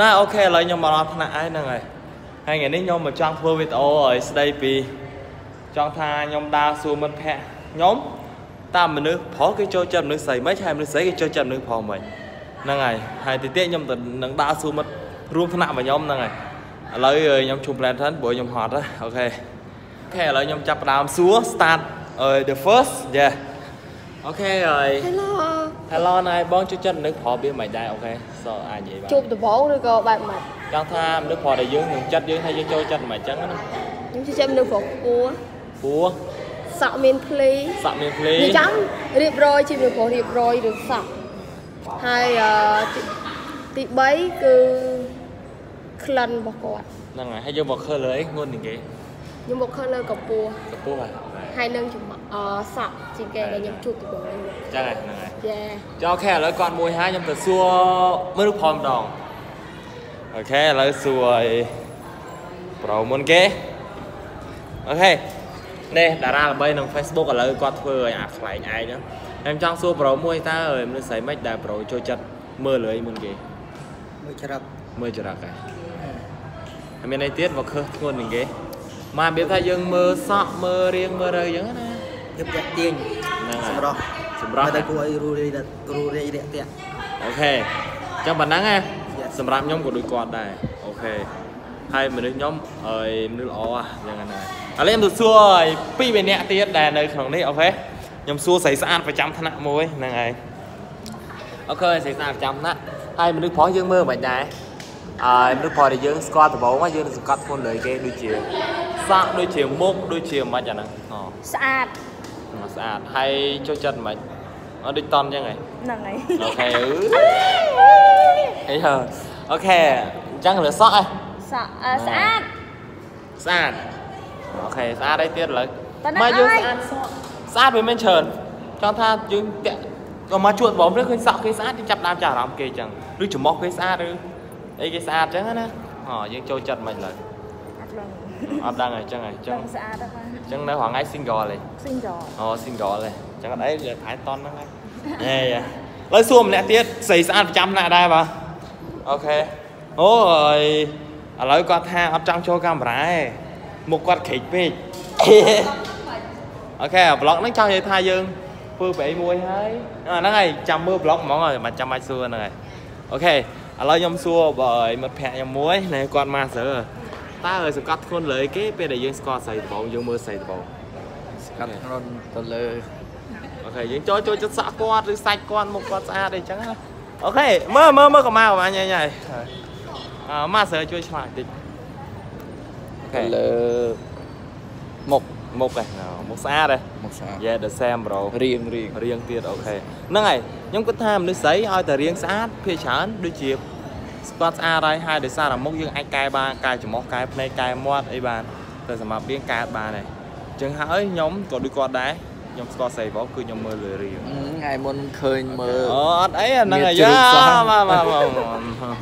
ណា okay ឥឡូវខ្ញុំមកដល់ថ្នាក់ហើយហ្នឹងហើយហើយថ្ងៃនេះខ្ញុំមកចង់ធ្វើវីដេអូឲ្យស្ដីពីចង់ថាខ្ញុំដើរសួរមិត្តភ័ក្តិខ្ញុំតាមមនុស្សប្រុសគេចូលចិត្តមនុស្សស្រីមិនហើយមនុស្សស្រីគេចូលចិត្តមនុស្សប្រុសមិនហ្នឹងហើយហើយទីទៀតខ្ញុំទៅនឹងដើរសួរមិត្តរួមថ្នាក់របស់ខ្ញុំហ្នឹងហើយឥឡូវខ្ញុំជុំ plan សិនព្រោះខ្ញុំហត់ហើយ okay okay ឥឡូវខ្ញុំចាប់ផ្ដើមសួរ start uh, the first yeah okay ហើយ Hello Hello ណៃបងជួយចិត្តមនុស្សប្រុសវាមិនដែរអូខេសអាចនិយាយបានជួបដំបងឬក៏បែបម៉េចចង់ថាមនុស្សប្រុសដែលយើងនឹងចិត្តយើងថាយើងចូលចិត្តមិនអញ្ចឹងណាខ្ញុំជិះចិត្តមនុស្សប្រុសខ្ពស់ព្រោះសក់មានភ្លីសក់មានភ្លីនិយាយចាំរៀបរយជាមនុស្សប្រុសរៀបរយរឿងសក់ហើយអឺទីទី3គឺក្លិនរបស់គាត់ហ្នឹងហើយហើយយើងមកឃើញលើអីងុននឹងគេខ្ញុំមកឃើញលើកម្ពស់កពស់ហើយហើយនឹងចំអឺសក់ជាងគេដែលខ្ញុំជួបដំបងនេះចឹងហើយហ្នឹងហើយ yeah ចុះ okay ឥឡូវគាត់មួយហើយខ្ញុំទៅសួរមនុស្សប្រុសម្ដង okay ឥឡូវសួរឲ្យប្រុសមុនគេ okay នេះតារាល្បីក្នុង Facebook ឥឡូវគាត់ធ្វើឲ្យអាខ្លែងឯងហ្នឹងខ្ញុំចង់សួរប្រុសមួយតើមនុស្សស្រីមិនដែលប្រុសចូលចិត្តមើលលើអីមុនគេមួយច្រឹកមើលចរិតហើយហើយមានអីទៀតមកខើធ្ងន់នឹងគេមករបៀបថាយើងមើលសក់មើលរៀងមើលរើអញ្ចឹងណាយកតាក់ទាញហ្នឹងហើយសម្រស់ សម្រាប់តែគួរឲ្យរូរីរូរីរាក់តាក់អូខេអញ្ចឹងប៉ុណ្ណឹងណា Yes. សម្រាប់ខ្ញុំក៏ដូចគាត់ដែរអូខេហើយមនុស្សខ្ញុំហើយមនុស្សល្អអញ្ចឹងណាឥឡូវខ្ញុំទៅសួរឲ្យពីរបីនាក់ទៀតដែលនៅក្នុងនេះអូខេខ្ញុំសួរស្រីស្អាតប្រចាំថ្នាក់មួយហ្នឹងហើយអូខេស្រីស្អាតប្រចាំថ្នាក់ហើយមនុស្សប្រុសយើងមើលមិនដែរហើយមនុស្សប្រុសដែលយើងស្គាល់ដំបូងហ្នឹងយើងនឹងសង្កត់ខ្លួនលើគេដូចជាសក់ដូចជាមុខដូចជាមិនអាហ្នឹងអូស្អាត មកស្អាតហើយចូលចិត្តមិនអត់ដូចតន់អញ្ចឹងហ៎ហ្នឹងហើយអូខេអឺអីហឺអូខេអញ្ចឹងលើសក់ហ៎សក់អឺស្អាតស្អាតអូខេស្អាតអីទៀតឥឡូវប៉ុណ្ណឹងមកយើងហើយស្អាតសក់ស្អាតវាមិនច្រើនចង់ថាយើងតាក់ក៏មកជួបបងព្រឹកឃើញសក់គេស្អាតយើងចាប់ដើមចាប់អារម្មណ៍គេអញ្ចឹងឬច្រមុះគេស្អាតឬអីគេស្អាតអញ្ចឹងណាអូយើងចូលចិត្តមិនឡើយអត់ដឹង អត់ដឹងហើយអញ្ចឹងហើយអញ្ចឹងដឹងស្អាតហ្នឹងអញ្ចឹងនៅរហងៃ single ទេ single អូ single ទេអញ្ចឹងអត់អីលើខែតន់ហ្នឹងហើយហេឥឡូវសួរម្នាក់ទៀតស្រីស្អាតប្រចាំថ្នាក់ដែរបាទអូខេអូហើយឥឡូវគាត់ថាអត់ចង់ចូលកាមេរ៉ាទេមុខគាត់ក្រេកពេកអូខេប្លុកហ្នឹងចង់និយាយថាយើងធ្វើប្រអីមួយហើយអាហ្នឹងហើយចាំមើលប្លុកហ្មងហើយមិនចាំបាច់សួរហ្នឹងហើយអូខេឥឡូវខ្ញុំសួរបើឲ្យមិត្តភក្តិខ្ញុំមួយណែគាត់មកសើ តើឲ្យសង្កត់ធ្ងន់លើអីគេពេលដែលយើងស្គាល់ស្រីដំបូងយើងមើលស្រីដំបូងស្កាត់រនទៅលើអូខេយើងចូលចូលចិត្តសក់គាត់ឬសាច់គាត់មុខគាត់ស្អាតអីចឹងណាអូខេមើលមើលមើលក៏មកអញញ៉ៃញ៉ៃអឺមកសើជួយឆ្លាតតិចអូខេទៅលើមុខមុខឯងមុខស្អាតឯងមុខស្អាត Yeah the same bro រៀងរៀងរៀងទៀតអូខេហ្នឹងហើយខ្ញុំគិតថាមនុស្សស្រីឲ្យតែរៀងស្អាតភាគច្រើនដូចជា ស្គាត់ស្អាតហើយហើយដោយសារតែមុខយើងអាចកែបានកែច្រមុះកែភ្នែកកែមាត់អីបានតែសម្រាប់រៀងកែអត់បានទេអញ្ចឹងហើយខ្ញុំក៏ដូចគាត់ដែរខ្ញុំស្គាល់ស្រីបងគឺខ្ញុំមើលលើរៀងថ្ងៃមុនឃើញមើលអូអត់អីអាហ្នឹងមានអាជ្រុយ៉ាងសោះមកមកមក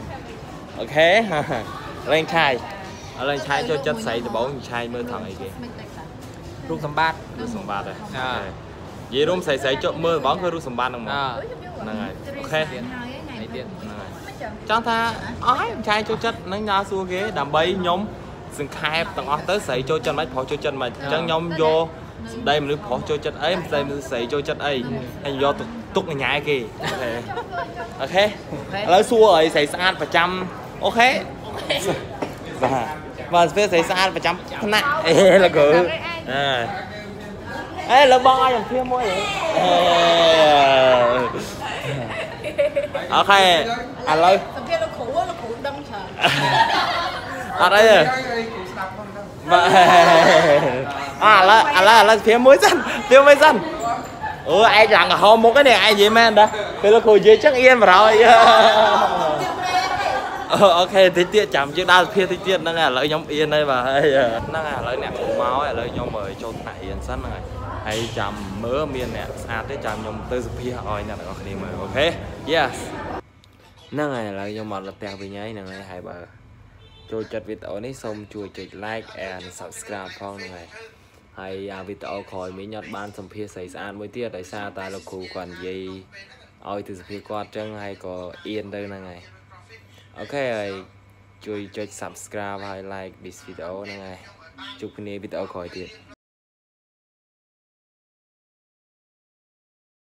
អូខេលេងឆាយឥឡូវឆាយចូលចិត្តស្រីដំបងឆាយមើលថងអីគេរូបសម្បត្តិរូបសម្បត្តិហ៎អ่าនិយាយរួមស្រីស្រីចុះមើលដំបងគឺរូបសម្បត្តិហ្នឹងមកអើហ្នឹងហើយអូខេ ទៀតអីទៀតហ្នឹងហើយចង់ថាអស់ហើយឆាយចូលចិត្តហ្នឹងញ៉ាសួរគេដើម្បីខ្ញុំសង្ខេបទាំងអស់ទៅស្រីចូលចិត្តមិនប្រុសចូលចិត្តមិនអញ្ចឹងខ្ញុំយកសម្ដីមនុស្សប្រុសចូលចិត្តអីសម្ដីមនុស្សស្រីចូលចិត្តអីហើយយកទៅទុកញ៉ាយគេអូខេអូខេឥឡូវសួរឲ្យស្រីស្អាតប្រចាំអូខេបាទបាទស្រីស្រីស្អាតប្រចាំថ្នាក់អេលោកគ្រូអើអេលើបងឲ្យខ្ញុំធៀមមួយអេ អូខេឥឡូវសម្ភារលោកគ្រូលោកគ្រូដឹងច្រើនអត់អីទេបាទអាឥឡូវឥឡូវឥឡូវធៀមមួយសិនធៀមមួយសិនអូឯងឡើងកំហុសមុខហ្នឹងឯងនិយាយមែនតាពេលលោកគ្រូនិយាយចឹងអៀនបរោយអូអូខេតិចទៀតចាំយើងដើរសុភាតិចទៀតហ្នឹងហើយឥឡូវខ្ញុំអៀនហើយបាទហើយហ្នឹងហើយឥឡូវអ្នកគ្រូមកហើយឥឡូវខ្ញុំមើលចូលថ្នាក់រៀនសិនហ្នឹងហើយ ហើយចាំមើលមានអ្នកស្អាតទេចាំខ្ញុំទៅសុភាឲ្យអ្នកទាំងអស់គ្នាមើលអូខេ Yes ហ្នឹងហើយឥឡូវខ្ញុំមកដល់ផ្ទះវិញហើយហ្នឹងហើយហើយបើចូលចិត្តវីដេអូនេះសូមជួយចុច like and subscribe ផងហ្នឹងហើយហើយអាវីដេអូក្រោយមិញអត់បានសម្ភាសស្រីស្អាតមួយទៀតដោយសារតែលោកគ្រូគាត់និយាយឲ្យទៅសុភាគាត់អញ្ចឹងហើយក៏អៀនទៅហ្នឹងហើយអូខេហើយជួយចុច subscribe ហើយ like this video ហ្នឹងហើយជួបគ្នាវីដេអូក្រោយទៀត